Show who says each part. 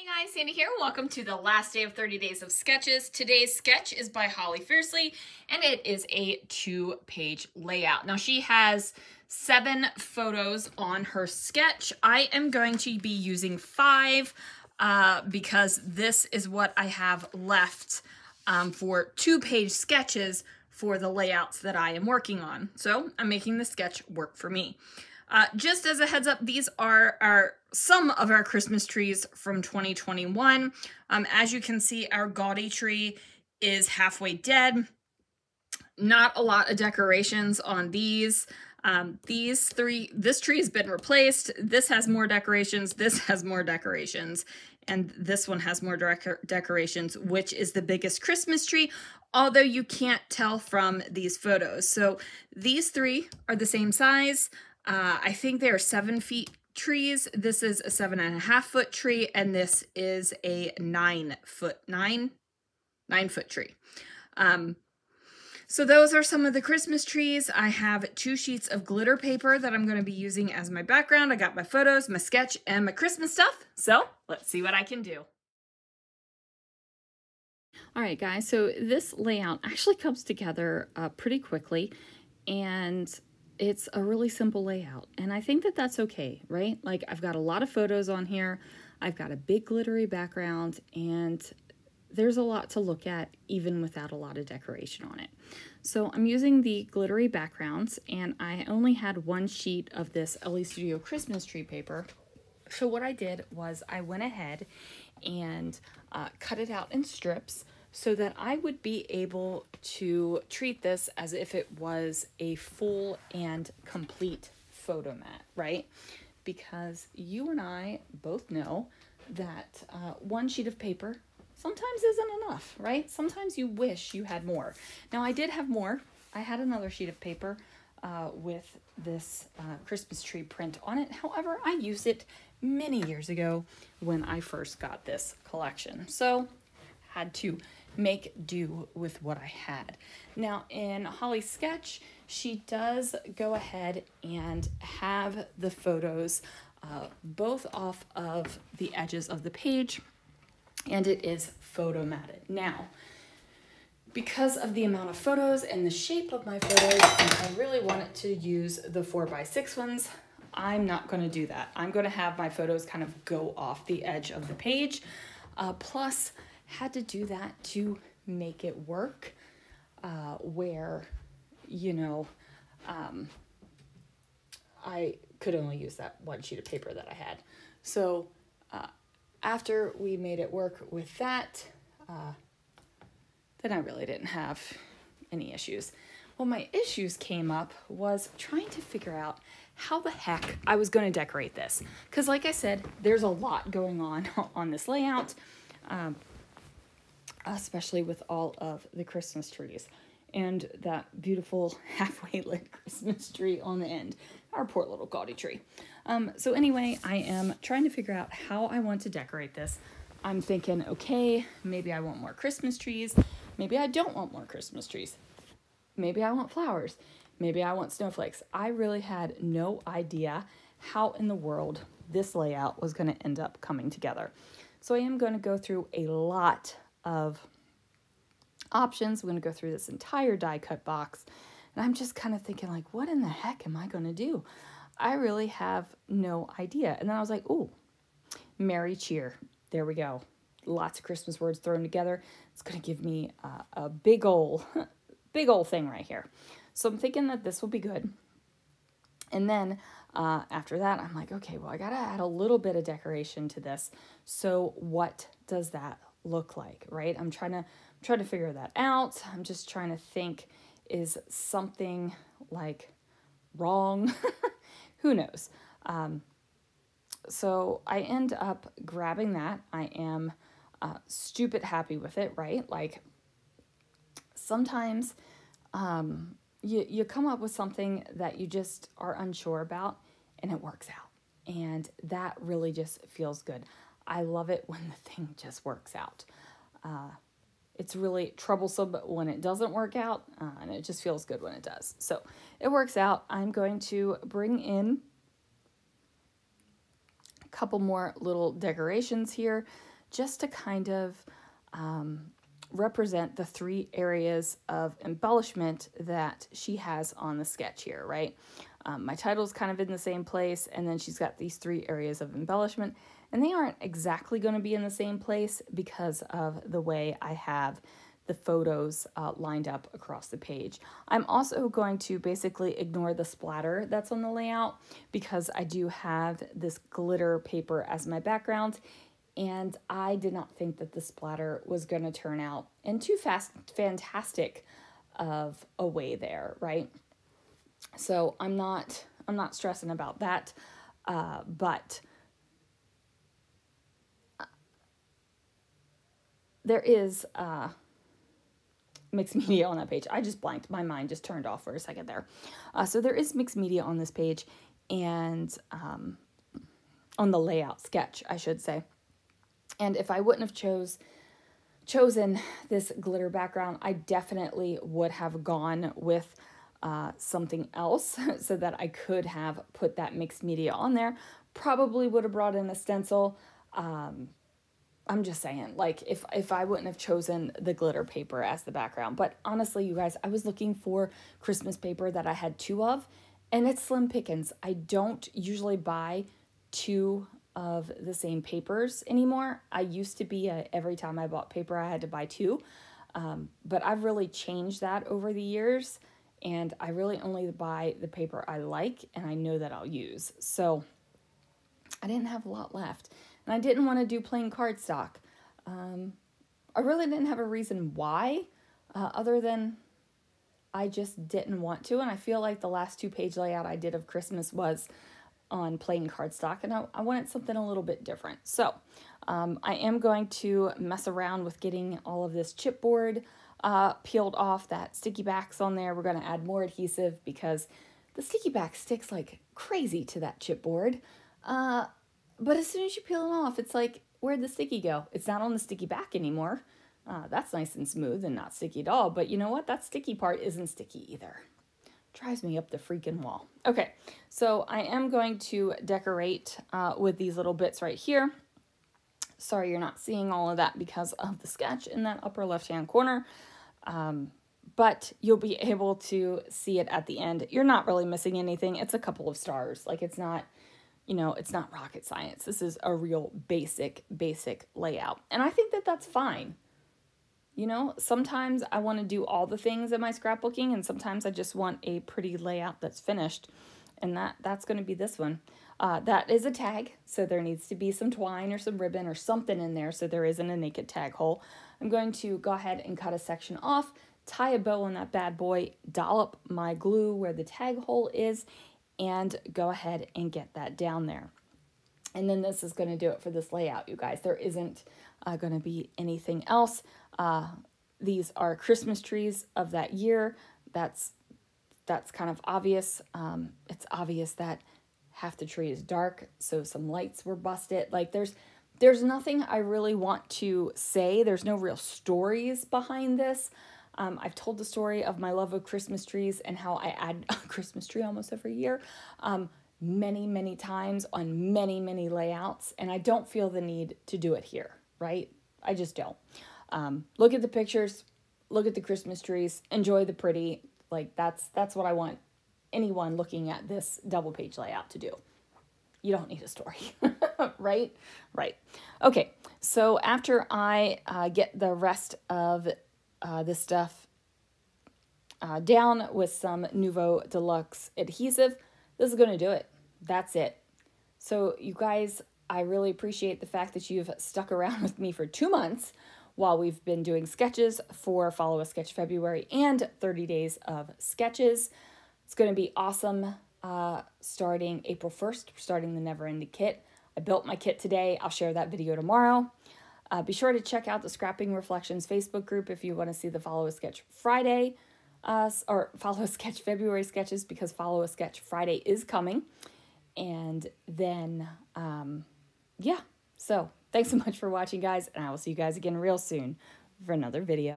Speaker 1: Hey guys, Sandy here. Welcome to the last day of 30 Days of Sketches. Today's sketch is by Holly Fiercely, and it is a two-page layout. Now, she has seven photos on her sketch. I am going to be using five uh, because this is what I have left um, for two-page sketches for the layouts that I am working on. So I'm making the sketch work for me. Uh, just as a heads up, these are our some of our Christmas trees from 2021. Um, as you can see, our gaudy tree is halfway dead. Not a lot of decorations on these. Um, these three, this tree has been replaced. This has more decorations. This has more decorations. And this one has more decorations, which is the biggest Christmas tree, although you can't tell from these photos. So these three are the same size. Uh, I think they are seven feet trees. This is a seven and a half foot tree, and this is a nine foot, nine, nine foot tree. Um, so those are some of the Christmas trees. I have two sheets of glitter paper that I'm going to be using as my background. I got my photos, my sketch, and my Christmas stuff. So let's see what I can do.
Speaker 2: All right, guys, so this layout actually comes together uh, pretty quickly, and it's a really simple layout. And I think that that's okay, right? Like I've got a lot of photos on here. I've got a big glittery background and there's a lot to look at even without a lot of decoration on it. So I'm using the glittery backgrounds and I only had one sheet of this LA Studio Christmas tree paper. So what I did was I went ahead and uh, cut it out in strips so that I would be able to treat this as if it was a full and complete photo mat, right? Because you and I both know that uh, one sheet of paper sometimes isn't enough, right? Sometimes you wish you had more. Now, I did have more. I had another sheet of paper uh, with this uh, Christmas tree print on it. However, I used it many years ago when I first got this collection. So, had to make do with what I had. Now in Holly's sketch, she does go ahead and have the photos uh, both off of the edges of the page and it is photo matted. Now, because of the amount of photos and the shape of my photos, I really wanted to use the 4x6 ones. I'm not going to do that. I'm going to have my photos kind of go off the edge of the page. Uh, plus, had to do that to make it work uh, where, you know, um, I could only use that one sheet of paper that I had. So uh, after we made it work with that, uh, then I really didn't have any issues. Well, my issues came up was trying to figure out how the heck I was going to decorate this. Because like I said, there's a lot going on on this layout. Um, especially with all of the Christmas trees and that beautiful halfway lit Christmas tree on the end, our poor little gaudy tree. Um, so anyway, I am trying to figure out how I want to decorate this. I'm thinking, okay, maybe I want more Christmas trees. Maybe I don't want more Christmas trees. Maybe I want flowers. Maybe I want snowflakes. I really had no idea how in the world this layout was going to end up coming together. So I am going to go through a lot of options. We're going to go through this entire die cut box. And I'm just kind of thinking like, what in the heck am I going to do? I really have no idea. And then I was like, oh, Merry Cheer. There we go. Lots of Christmas words thrown together. It's going to give me uh, a big ol' big ol' thing right here. So I'm thinking that this will be good. And then uh, after that, I'm like, okay, well, I got to add a little bit of decoration to this. So what does that look like, right? I'm trying to I'm trying to figure that out. I'm just trying to think is something like wrong? Who knows? Um, so I end up grabbing that. I am uh, stupid happy with it, right? Like sometimes um, you, you come up with something that you just are unsure about and it works out. And that really just feels good. I love it when the thing just works out. Uh, it's really troublesome when it doesn't work out, uh, and it just feels good when it does. So it works out. I'm going to bring in a couple more little decorations here. just to kind of um, represent the three areas of embellishment that she has on the sketch here, right? Um, my title's kind of in the same place, and then she's got these three areas of embellishment, and they aren't exactly going to be in the same place because of the way I have the photos uh, lined up across the page. I'm also going to basically ignore the splatter that's on the layout because I do have this glitter paper as my background and I did not think that the splatter was going to turn out in too fast fantastic of a way there, right? So I'm not I'm not stressing about that, uh, but there is uh, mixed media on that page. I just blanked. My mind just turned off for a second there. Uh, so there is mixed media on this page and um, on the layout sketch, I should say. And if I wouldn't have chose chosen this glitter background, I definitely would have gone with uh, something else so that I could have put that mixed media on there. Probably would have brought in a stencil. Um, I'm just saying, like, if, if I wouldn't have chosen the glitter paper as the background. But honestly, you guys, I was looking for Christmas paper that I had two of, and it's slim pickings. I don't usually buy two of the same papers anymore. I used to be a, every time I bought paper, I had to buy two. Um, but I've really changed that over the years, and I really only buy the paper I like and I know that I'll use. So I didn't have a lot left. And I didn't want to do plain cardstock. Um, I really didn't have a reason why, uh, other than I just didn't want to. And I feel like the last two page layout I did of Christmas was on plain cardstock, and I, I wanted something a little bit different. So um, I am going to mess around with getting all of this chipboard uh, peeled off, that sticky backs on there. We're going to add more adhesive because the sticky back sticks like crazy to that chipboard. Uh, but as soon as you peel it off, it's like, where'd the sticky go? It's not on the sticky back anymore. Uh, that's nice and smooth and not sticky at all. But you know what? That sticky part isn't sticky either. Drives me up the freaking wall. Okay, so I am going to decorate uh, with these little bits right here. Sorry you're not seeing all of that because of the sketch in that upper left-hand corner. Um, but you'll be able to see it at the end. You're not really missing anything. It's a couple of stars. Like it's not you know, it's not rocket science. This is a real basic, basic layout. And I think that that's fine. You know, sometimes I want to do all the things in my scrapbooking and sometimes I just want a pretty layout that's finished. And that that's going to be this one. Uh, that is a tag, so there needs to be some twine or some ribbon or something in there so there isn't a naked tag hole. I'm going to go ahead and cut a section off, tie a bow on that bad boy, dollop my glue where the tag hole is, and go ahead and get that down there. And then this is going to do it for this layout, you guys. There isn't uh, going to be anything else. Uh, these are Christmas trees of that year. That's that's kind of obvious. Um, it's obvious that half the tree is dark, so some lights were busted. Like there's there's nothing I really want to say. There's no real stories behind this. Um, I've told the story of my love of Christmas trees and how I add a Christmas tree almost every year um, many, many times on many, many layouts, and I don't feel the need to do it here, right? I just don't. Um, look at the pictures, look at the Christmas trees, enjoy the pretty. Like that's that's what I want anyone looking at this double page layout to do. You don't need a story, right? Right. Okay, so after I uh, get the rest of uh, this stuff uh, down with some Nuvo Deluxe adhesive. This is going to do it. That's it. So you guys, I really appreciate the fact that you've stuck around with me for two months while we've been doing sketches for Follow a Sketch February and 30 days of sketches. It's going to be awesome uh, starting April 1st, starting the Never Ending Kit. I built my kit today. I'll share that video tomorrow. Uh, be sure to check out the Scrapping Reflections Facebook group if you want to see the Follow a Sketch Friday uh, or Follow a Sketch February sketches because Follow a Sketch Friday is coming. And then, um, yeah, so thanks so much for watching, guys, and I will see you guys again real soon for another video.